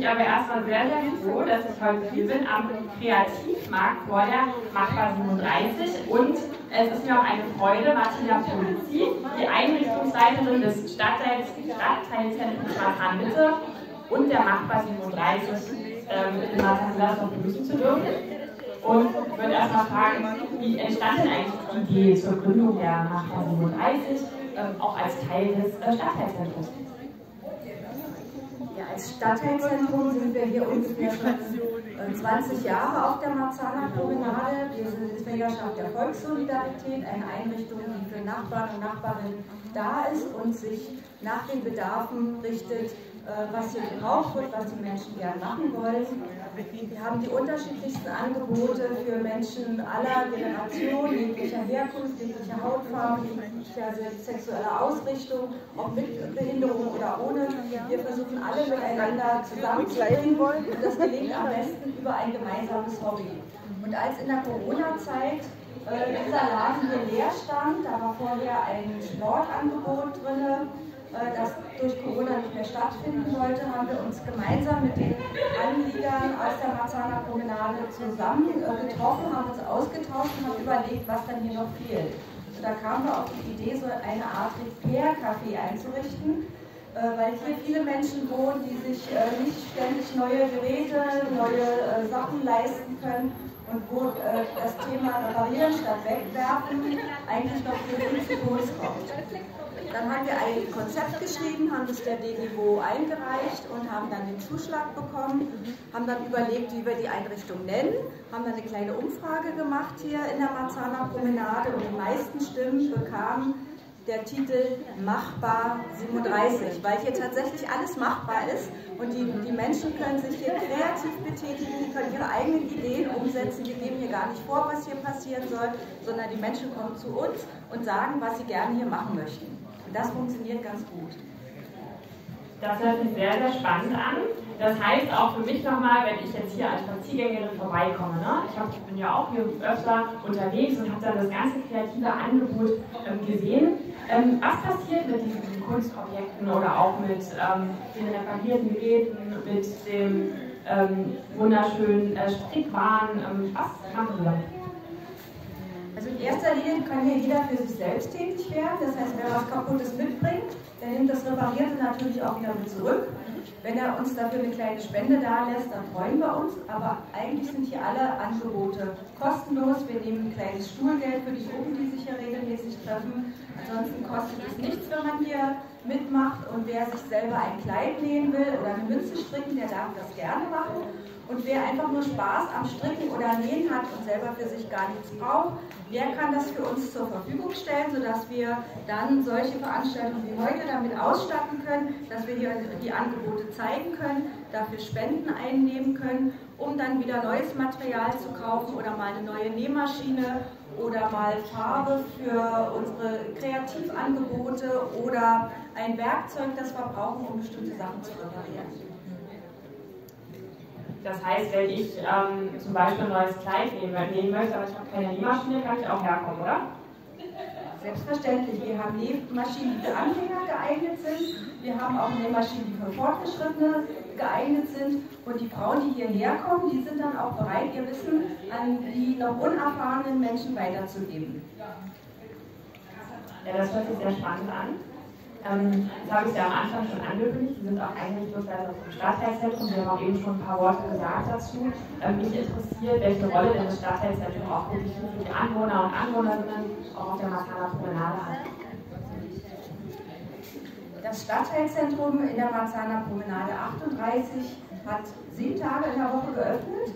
ich aber erstmal sehr, sehr froh, dass ich heute hier bin am Kreativmarkt vor der Machbar 37 und es ist mir auch eine Freude, Martina Polizzi, die Einrichtungsleiterin des Stadtteils, Stadtteilzentrums Marzahn-Mitte und der Machbar 37 ähm, in Marzahn-Glasdorf begrüßen zu dürfen. Und ich würde erstmal fragen, wie entstand denn eigentlich die Idee zur Gründung der Machbar 37, ähm, auch als Teil des äh, Stadtteilzentrums? Als Stadtteilzentrum sind wir hier ungefähr schon 20 Jahre auf der Marzahner Promenade. Wir sind die Trägerschaft der Volkssolidarität, eine Einrichtung, die für Nachbarn und Nachbarinnen da ist und sich nach den Bedarfen richtet, äh, was hier gebraucht wird, was die Menschen gern machen wollen. Wir haben die unterschiedlichsten Angebote für Menschen aller Generationen, jeglicher Herkunft, jeglicher Hautfarbe, jeglicher sexueller Ausrichtung, ob mit Behinderung oder ohne. Wir versuchen alle miteinander zusammenzubringen und das gelingt am besten über ein gemeinsames Hobby. Und als in der Corona-Zeit äh, dieser Laden hier leer stand, da war vorher ein Sportangebot drin, äh, das durch Corona nicht mehr stattfinden sollte, haben wir uns gemeinsam mit den Anliegern aus der Marzahner Promenade zusammen äh, getroffen, haben uns ausgetauscht und haben überlegt, was dann hier noch fehlt. Und da kamen wir auf die Idee, so eine Art Repair-Café einzurichten, äh, weil hier viele Menschen wohnen, die sich nicht ständig neue Geräte, neue Sachen leisten können und wo das Thema Reparieren statt Wegwerfen eigentlich noch viel zu groß kommt. Dann haben wir ein Konzept geschrieben, haben das der DGWO eingereicht und haben dann den Zuschlag bekommen, haben dann überlegt, wie wir die Einrichtung nennen, haben dann eine kleine Umfrage gemacht hier in der Marzahner Promenade und die meisten Stimmen bekamen der Titel Machbar 37, weil hier tatsächlich alles machbar ist und die, die Menschen können sich hier kreativ betätigen, können ihre eigenen Ideen umsetzen. Wir geben hier gar nicht vor, was hier passieren soll, sondern die Menschen kommen zu uns und sagen, was sie gerne hier machen möchten. Und das funktioniert ganz gut. Das hört sich sehr, sehr spannend an. Das heißt auch für mich nochmal, wenn ich jetzt hier als Spaziergängerin vorbeikomme, ne? ich, hab, bin ja auch hier öfter unterwegs und habe dann das ganze kreative Angebot ähm, gesehen. Ähm, was passiert mit diesen Kunstobjekten oder auch mit ähm, den reparierten Geräten, mit dem ähm, wunderschönen äh, Strickwaren? Ähm, was machen Sie damit? Also in erster Linie kann hier jeder für sich selbst tätig werden. Das heißt, wer was Kaputtes mitbringt, der nimmt das Reparierte natürlich auch wieder mit zurück. Wenn er uns dafür eine kleine Spende da lässt, dann freuen wir uns. Aber eigentlich sind hier alle Angebote kostenlos. Wir nehmen ein kleines Stuhlgeld für die Gruppen, die sich hier regelmäßig treffen. Ansonsten kostet es nichts, wenn man hier mitmacht. Und wer sich selber ein Kleid nähen will oder eine Münze stricken, der darf das gerne machen. Und wer einfach nur Spaß am Stricken oder Nähen hat und selber für sich gar nichts braucht, der kann das für uns zur Verfügung stellen, sodass wir dann solche Veranstaltungen wie heute damit ausstatten können, dass wir hier die Angebote zeigen können, dafür Spenden einnehmen können, um dann wieder neues Material zu kaufen oder mal eine neue Nähmaschine oder mal Farbe für unsere Kreativangebote oder ein Werkzeug, das wir brauchen, um bestimmte Sachen zu reparieren. Das heißt, wenn ich ähm, zum Beispiel ein neues Kleid nehmen möchte, aber ich habe keine Nähmaschine, kann ich auch herkommen, oder? Selbstverständlich. Wir haben Nähmaschinen, die für Anfänger geeignet sind. Wir haben auch Nähmaschinen, die für Fortgeschrittene geeignet sind. Und die Frauen, die hierher kommen, die sind dann auch bereit, ihr Wissen an die noch unerfahrenen Menschen weiterzugeben. Ja, das hört sich sehr spannend an. Ähm, das habe ich ja am Anfang schon angekündigt. Sie sind auch Einrichtungsleiter vom Stadtteilzentrum. Sie haben auch eben schon ein paar Worte gesagt dazu. Ähm, mich interessiert, welche Rolle denn das Stadtteilzentrum auch wirklich für die Anwohner und Anwohnerinnen auch auf der Marzahner Promenade hat. Das Stadtteilzentrum in der Marzahner Promenade 38 hat sieben Tage in der Woche geöffnet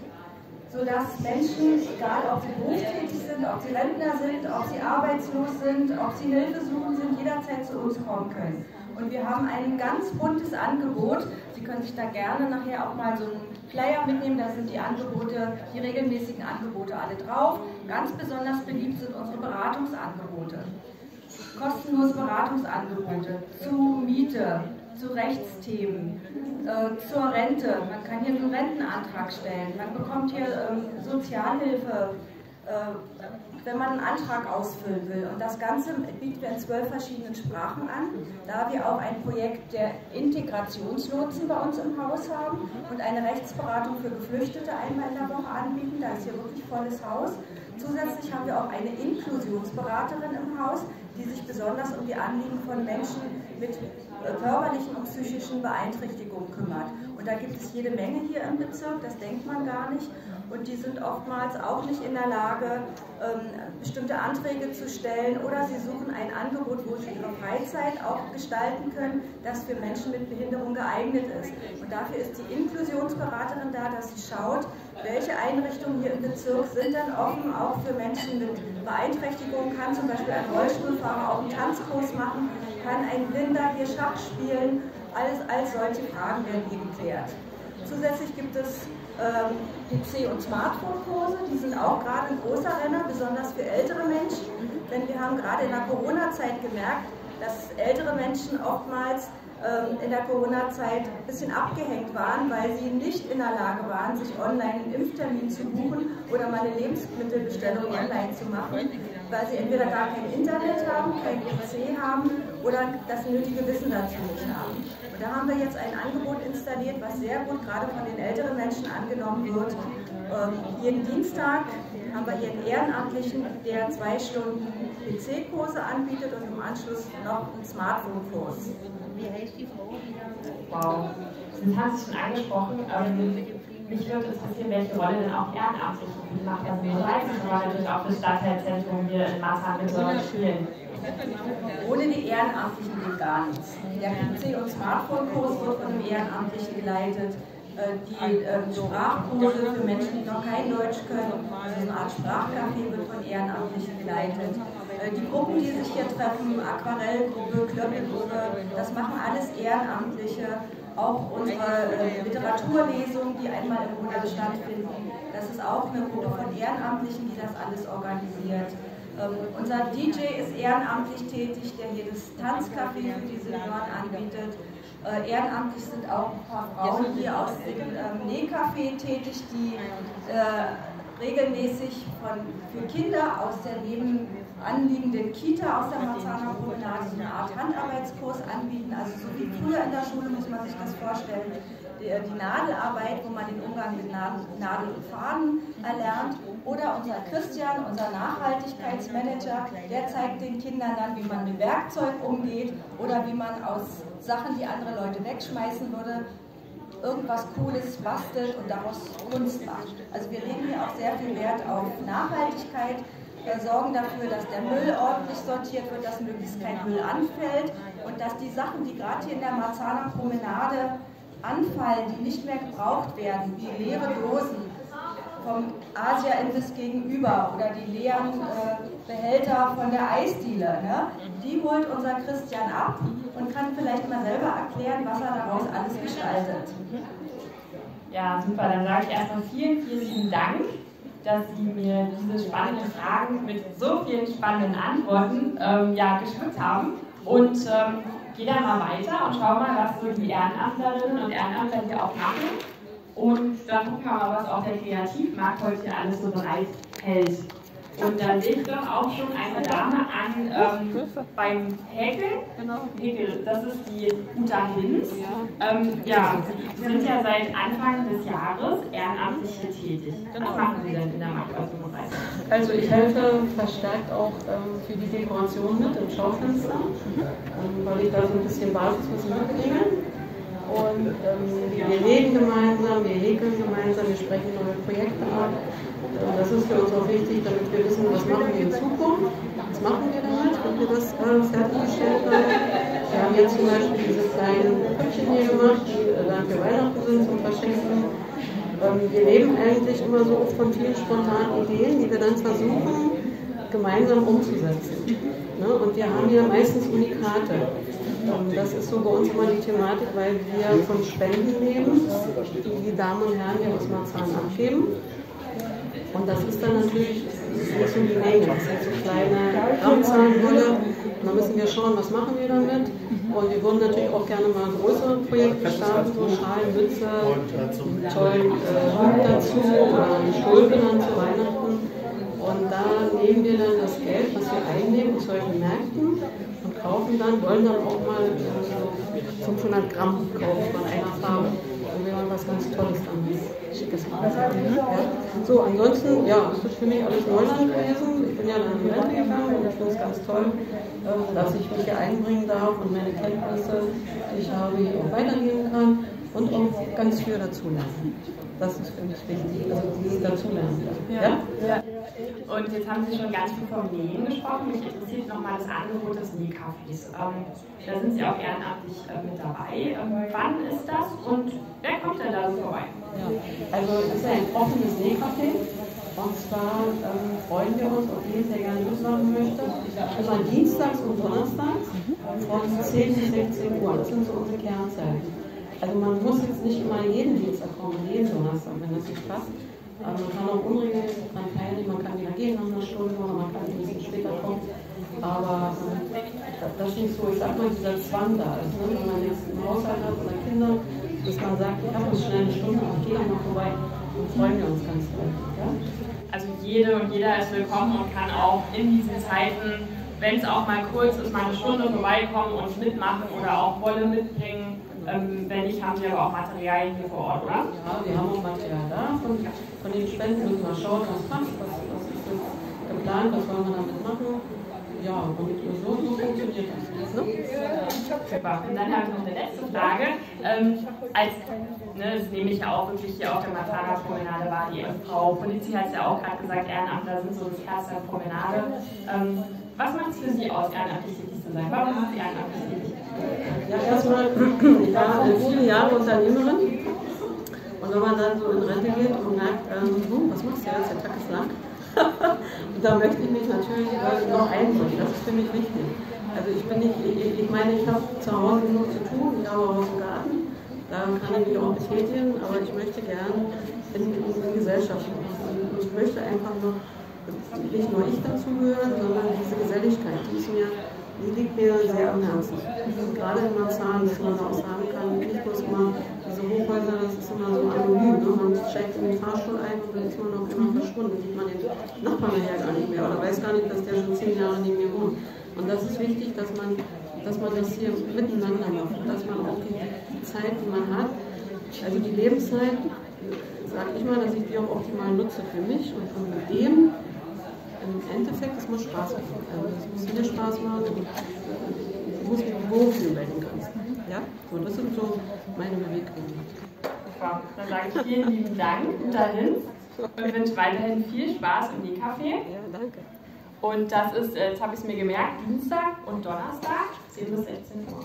sodass Menschen, egal ob sie berufstätig sind, ob sie Rentner sind, ob sie arbeitslos sind, ob sie Hilfe suchen sind, jederzeit zu uns kommen können. Und wir haben ein ganz buntes Angebot. Sie können sich da gerne nachher auch mal so einen Flyer mitnehmen. Da sind die Angebote, die regelmäßigen Angebote alle drauf. Ganz besonders beliebt sind unsere Beratungsangebote. Kostenlose Beratungsangebote zu Miete, zu Rechtsthemen, äh, zur Rente. Man kann hier einen Rentenantrag stellen. Man bekommt hier ähm, Sozialhilfe wenn man einen Antrag ausfüllen will. Und das Ganze bieten wir in zwölf verschiedenen Sprachen an, da wir auch ein Projekt der Integrationslotsen bei uns im Haus haben und eine Rechtsberatung für Geflüchtete einmal in der Woche anbieten. Da ist hier wirklich volles Haus. Zusätzlich haben wir auch eine Inklusionsberaterin im Haus, die sich besonders um die Anliegen von Menschen mit äh, körperlichen und psychischen Beeinträchtigungen kümmert. Und da gibt es jede Menge hier im Bezirk, das denkt man gar nicht. Und die sind oftmals auch nicht in der Lage, ähm, bestimmte Anträge zu stellen oder sie suchen ein Angebot, wo sie ihre Freizeit auch gestalten können, das für Menschen mit Behinderung geeignet ist. Und dafür ist die Inklusionsberaterin da, dass sie schaut, welche Einrichtungen hier im Bezirk sind denn offen, auch für Menschen mit Beeinträchtigung, kann zum Beispiel ein Rollstuhlfahrer auch einen Tanzkurs machen, kann ein Blinder hier Schach spielen, alles, all solche Fragen werden hier geklärt. Zusätzlich gibt es ähm, PC- und Smartphone-Kurse, die sind auch gerade ein großer Renner, besonders für ältere Menschen. Denn wir haben gerade in der Corona-Zeit gemerkt, dass ältere Menschen oftmals in der Corona-Zeit ein bisschen abgehängt waren, weil sie nicht in der Lage waren, sich online einen Impftermin zu buchen oder mal eine Lebensmittelbestellung online zu machen, weil sie entweder gar kein Internet haben, kein PC haben oder das nötige Wissen dazu nicht haben. Und da haben wir jetzt ein Angebot installiert, was sehr gut gerade von den älteren Menschen angenommen wird. Ähm, jeden Dienstag haben wir hier einen Ehrenamtlichen, der zwei Stunden PC-Kurse anbietet und im Anschluss noch einen Smartphone-Kurs. Wie heißt die Frau? Wow, das haben Sie schon angesprochen. Ähm, mich würde interessieren, welche Rolle denn auch Ehrenamtliche machen. Also wir reisen natürlich auch das Stadtteilzentrum hier in Maßnahme spielen. Ohne die Ehrenamtlichen geht gar nichts. Der PC- und Smartphone-Kurs wird von einem Ehrenamtlichen geleitet. Äh, die ähm, Sprachkurse für Menschen, die noch kein Deutsch können, also eine Art Sprachcafé wird von Ehrenamtlichen geleitet. Äh, die Gruppen, die sich hier treffen, Aquarellgruppe, Klöppelgruppe, das machen alles Ehrenamtliche. Auch unsere äh, Literaturlesungen, die einmal im Monat stattfinden, das ist auch eine Gruppe von Ehrenamtlichen, die das alles organisiert. Ähm, unser DJ ist ehrenamtlich tätig, der hier das Tanzcafé für die Senioren anbietet. Äh, ehrenamtlich sind auch ein paar Frauen hier aus dem ähm, Nähcafé tätig, die äh, regelmäßig von, für Kinder aus der neben anliegenden Kita aus der Marzahner Promenade so eine Art Handarbeitskurs anbieten. Also so wie früher in der Schule muss man sich das vorstellen. Die, die Nadelarbeit, wo man den Umgang mit Nadel und Faden erlernt. Oder unser Christian, unser Nachhaltigkeitsmanager, der zeigt den Kindern dann, wie man mit Werkzeug umgeht oder wie man aus Sachen, die andere Leute wegschmeißen würde, irgendwas Cooles bastelt und daraus Kunst macht. Also wir legen hier auch sehr viel Wert auf Nachhaltigkeit. Wir sorgen dafür, dass der Müll ordentlich sortiert wird, dass möglichst kein Müll anfällt und dass die Sachen, die gerade hier in der Marzahner Promenade anfallen, die nicht mehr gebraucht werden, wie leere Dosen vom Asia-Imbiss gegenüber oder die leeren äh, Behälter von der Eisdiele, ne? die holt unser Christian ab und kann vielleicht mal selber erklären, was er daraus alles gestaltet. Ja, super. Dann sage ich erstmal vielen, vielen Dank, dass Sie mir diese spannenden Fragen mit so vielen spannenden Antworten ähm, ja, geschmückt haben. Und ähm, gehe dann mal weiter und schau mal, was so die Ehrenamtlerinnen und Ehrenamtler hier auch machen. Und dann gucken wir mal, was auch der Kreativmarkt heute hier alles so bereit hält. Und dann sehe ich doch auch schon eine Dame an ähm, beim Häkeln. Genau. Häkel, das ist die Uta Hinz. Ja. Ähm, ja, Sie sind ja seit Anfang des Jahres ehrenamtlich hier tätig. Genau. Was machen Sie denn in der Marktaußenbereich? Also ich helfe verstärkt auch ähm, für die Dekoration mit im Schaufenster, ähm, weil ich da so ein bisschen Basiswissen mitbringe. Und ähm, wir reden gemeinsam, wir häkeln gemeinsam, wir sprechen neue Projekte ab. Ähm, das ist für uns auch wichtig, damit wir wissen, was machen wir in Zukunft, was machen wir damit, wenn wir das äh, fertiggestellt haben. Wir haben jetzt zum Beispiel diese kleinen Püppchen hier gemacht, die äh, dann für Weihnachten sind zum Verschenken. Ähm, wir leben eigentlich immer so von vielen spontanen Ideen, die wir dann versuchen, gemeinsam umzusetzen. Ne? Und wir haben hier meistens Unikate. Ähm, das ist so bei uns immer die Thematik, weil wir von Spenden leben, die die Damen und Herren hier aus Marzahn abgeben. Und das ist dann natürlich nicht so die Menge. Das sind so kleine Grammzahlenhülle. Und da müssen wir schauen, was machen wir damit. Und wir würden natürlich auch gerne mal größere Projekte starten, so Schalen, einen tollen äh, Hund dazu oder eine Stulpe dann zu Weihnachten. Und da nehmen wir dann das Geld, was wir einnehmen aus solchen Märkten kaufen dann, wollen dann auch mal so 500 Gramm kaufen von einer Farbe. Dann wäre was ganz Tolles dann, Schickes. Ja. So, ansonsten, ja, ist das für mich alles Neuland gewesen. Ich bin ja dann in die Rente gegangen und ich finde es ganz toll, ähm, dass ich mich hier einbringen darf und meine Kenntnisse, die ich habe, hier auch weitergeben kann und auch ganz viel dazulernen. Das ist für mich wichtig, also dieses Dazulernen. Ja? ja? Und jetzt haben Sie schon ganz viel vom Nähen gesprochen. Mich interessiert nochmal das Angebot des Nähcafés. Ähm, da sind Sie auch ehrenamtlich äh, mit dabei. Ähm, wann ist das und wer kommt denn da so vorbei? Ja. Also es ist ein offenes Nähcafé. Und zwar ähm, freuen wir uns auf jeden, der gerne mitmachen möchte. Immer dienstags und donnerstags von 10 bis 16 Uhr. Das sind so unsere Kernzeiten. Also man muss jetzt nicht immer jeden Dienstag kommen, jeden Donnerstag, wenn das nicht passt. Aber man kann auch unregelmäßig daran teilnehmen, man kann wieder gehen nach einer Stunde oder man kann ein bisschen später kommen. Aber äh, das ist nicht so, ich sag mal, dieser Zwang da ist. Ne? Wenn man jetzt einen Haushalt hat oder Kinder, dass man sagt, ich habe jetzt schnell eine Stunde, ich gehe noch vorbei und freuen wir uns ganz doll. Ja? Also jede und jeder ist willkommen und kann auch in diesen Zeiten, wenn es auch mal kurz ist, mal eine Stunde vorbeikommen und mitmachen oder auch Wolle mitbringen ähm, wenn nicht, haben Sie aber auch Materialien hier vor Ort, oder? Ja, wir haben auch Material da. Von, von den Spenden müssen wir schauen, was passt, was, was ist jetzt geplant, was wollen wir damit machen. Ja, und so, so funktioniert das. Ne? Super. Und dann habe ich noch eine letzte Frage. Ähm, als, ne, das nehme ich ja auch wirklich hier auf der Matana-Promenade war, die Frau Polizei hat es ja auch gerade gesagt, Ehrenamtler sind so das Herz der Promenade. Ähm, was macht es für Sie aus, ehrenamtlich tätig zu sein? Warum sind Sie ehrenamtlich tätig? Ja, erstmal, ich war viele Jahre Unternehmerin. Und wenn man dann so in Rente geht und merkt, ähm, hm, was machst du jetzt, der Tag ist lang. und da möchte ich mich natürlich äh, noch einbringen. Das ist für mich wichtig. Also ich bin nicht, ich, ich meine, ich habe zu Hause genug zu tun, ich habe auch einen Garten, da kann ich mich auch betätigen, aber ich möchte gerne in, in, Gesellschaft. Und ich möchte einfach noch, nicht nur ich dazugehören, sondern diese Geselligkeit, die ist mir die liegt mir sehr am Herzen. Gerade in Marzahn, dass man auch sagen kann, nicht bloß immer diese Hochhäuser, das ist immer so anonym. Ne? Man steigt in den Fahrstuhl ein und dann ist man auch immer verschwunden. Sieht man den Nachbarn nachher gar nicht mehr oder weiß gar nicht, dass der schon zehn Jahre neben mir wohnt. Und das ist wichtig, dass man, dass man das hier miteinander macht dass man auch die Zeit, die man hat, also die Lebenszeit, sage ich mal, dass ich die auch optimal nutze für mich und von dem im Endeffekt, es muss Spaß machen. Also es muss mir Spaß machen und ich muss mich wohlfühlen bei dem Ganzen. Ja? So, das sind so meine Beweggründe. Super. Dann sage ich vielen lieben Dank dahin und wünsche weiterhin viel Spaß im E-Café. Ja, danke. Und das ist, jetzt habe ich es mir gemerkt, Dienstag und Donnerstag, 10 bis 16 Uhr.